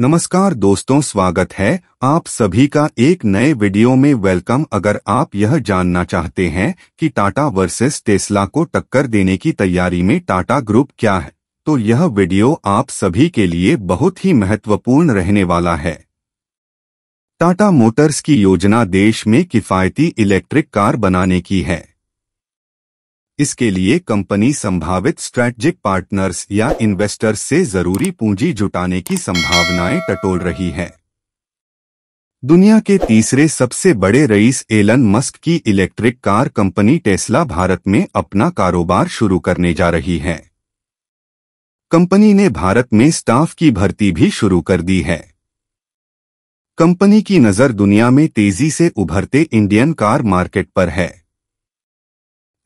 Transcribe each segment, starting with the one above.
नमस्कार दोस्तों, स्वागत है आप सभी का एक नए वीडियो में। वेलकम। अगर आप यह जानना चाहते हैं कि टाटा वर्सेस टेस्ला को टक्कर देने की तैयारी में टाटा ग्रुप क्या है तो यह वीडियो आप सभी के लिए बहुत ही महत्वपूर्ण रहने वाला है। टाटा मोटर्स की योजना देश में किफायती इलेक्ट्रिक कार बनाने की है। इसके लिए कंपनी संभावित स्ट्रेटजिक पार्टनर्स या इन्वेस्टर्स से ज़रूरी पूंजी जुटाने की संभावनाएँ टटोल रही है। दुनिया के तीसरे सबसे बड़े रईस एलन मस्क की electric car company Tesla Bharat में अपना कारोबार शुरू करने जा रही है। कंपनी ने भारत में स्टाफ की भर्ती भी शुरू कर दी है। कंपनी की नज़र दुनिया में तेज़ी से उभरते इंडियन कार मार्केट पर है।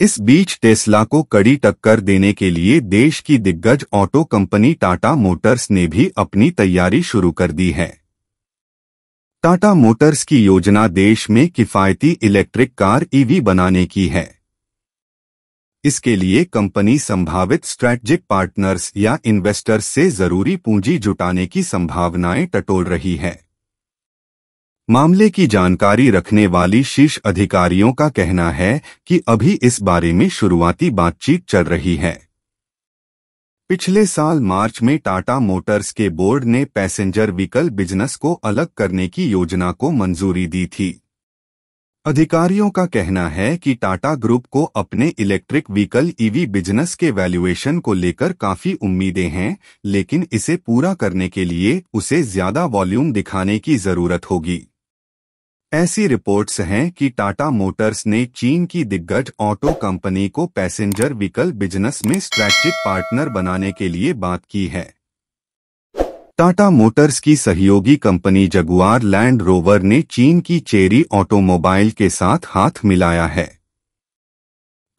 इस बीच टेस्ला को कड़ी टक्कर देने के लिए देश की दिग्गज ऑटो कंपनी टाटा मोटर्स ने भी अपनी तैयारी शुरू कर दी है। टाटा मोटर्स की योजना देश में किफायती इलेक्ट्रिक कार ईवी बनाने की है। इसके लिए कंपनी संभावित स्ट्रेटजिक पार्टनर्स या इन्वेस्टर्स से ज़रूरी पूंजी जुटाने की संभावनाएँ टटोल रही है। मामले की जानकारी रखने वाली शीर्ष अधिकारियों का कहना है कि अभी इस बारे में शुरुआती बातचीत चल रही है। पिछले साल मार्च में टाटा मोटर्स के बोर्ड ने पैसेंजर व्हीकल बिज़नेस को अलग करने की योजना को मंजूरी दी थी। अधिकारियों का कहना है कि टाटा ग्रुप को अपने इलेक्ट्रिक व्हीकल ईवी बिज़नेस के वैल्यूएशन को लेकर काफ़ी उम्मीदें हैं, लेकिन इसे पूरा करने के लिए उसे ज़्यादा वॉल्यूम दिखाने की ज़रूरत होगी। ऐसी रिपोर्ट्स हैं कि टाटा मोटर्स ने चीन की दिग्गज ऑटो कंपनी को पैसेंजर व्हीकल बिज़नेस में स्ट्रैटेजिक पार्टनर बनाने के लिए बात की है। टाटा मोटर्स की सहयोगी कंपनी जगुआर लैंड रोवर ने चीन की चेरी ऑटोमोबाइल के साथ हाथ मिलाया है।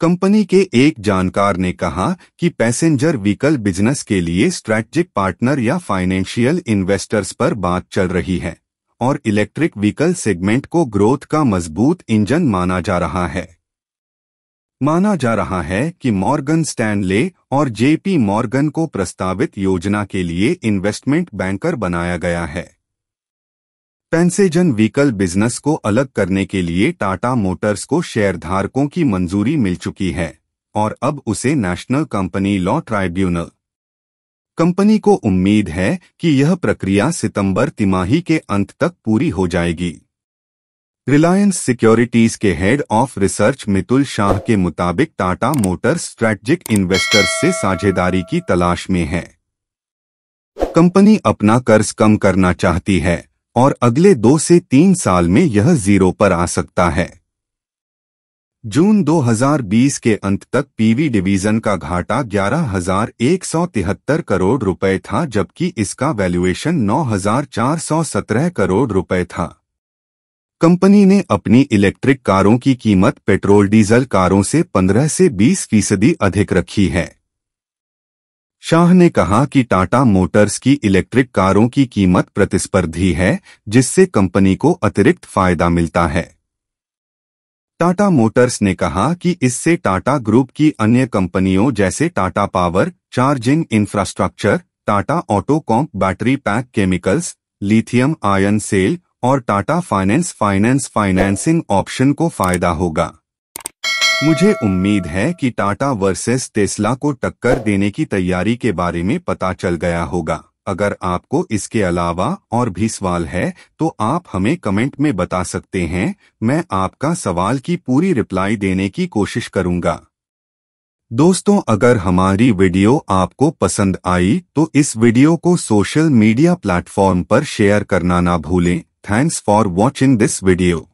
कंपनी के एक जानकार ने कहा कि पैसेंजर व्हीकल बिज़नेस के लिए स्ट्रैटेजिक पार्टनर या फाइनेंशियल इन्वेस्टर्स पर बात चल रही है। और इलेक्ट्रिक व्हीकल सेगमेंट को ग्रोथ का मज़बूत इंजन माना जा रहा है। माना जा रहा है कि मॉर्गन स्टैनले और जेपी मॉर्गन को प्रस्तावित योजना के लिए इन्वेस्टमेंट बैंकर बनाया गया है। पेंसेजन व्हीकल बिज़नेस को अलग करने के लिए टाटा मोटर्स को शेयरधारकों की मंजूरी मिल चुकी है और अब उसे national company law tribunal company को उम्मीद है कि यह प्रक्रिया सितंबर तिमाही के अंत तक पूरी हो जाएगी। रिलायंस सिक्योरिटीज के head of research Mitul Shah के मुताबिक टाटा मोटर्स स्ट्रेटजिक इन्वेस्टर्स से साझेदारी की तलाश में है। कंपनी अपना कर्ज कम करना चाहती है और अगले दो से तीन साल में यह ज़ीरो पर आ सकता है। जून 2020 के अंत तक पीवी डिवीज़न का घाटा ग्यारह हज़ार एक सौ तिहत्तर करोड़ रुपए था, जबकि इसका वैल्यूएशन नौ हज़ार चार सौ सत्रह करोड़ रुपए था। कंपनी ने अपनी इलेक्ट्रिक कारों की कीमत पेट्रोल डीजल कारों से 15 से 20 फ़ीसदी अधिक रखी है। शाह ने कहा कि टाटा मोटर्स की इलेक्ट्रिक कारों की कीमत प्रतिस्पर्धी है, जिससे कंपनी को अतिरिक्त फ़ायदा मिलता है। टाटा मोटर्स ने कहा कि इससे टाटा ग्रुप की अन्य कंपनियों जैसे Tata power, charging infrastructure, Tata Autocomp battery pack chemicals, lithium ion cell और Tata finance finance financing option को फ़ायदा होगा। मुझे उम्मीद है कि टाटा वर्सेस टेस्ला को टक्कर देने की तैयारी के बारे में पता चल गया होगा। अगर आपको इसके अलावा और भी सवाल है तो आप हमें कमेंट में बता सकते हैं। मैं आपका सवाल की पूरी रिप्लाई देने की कोशिश करूँगा। दोस्तों, अगर हमारी वीडियो आपको पसंद आई तो इस वीडियो को सोशल मीडिया प्लेटफॉर्म पर शेयर करना ना भूलें। Thanks for watching this video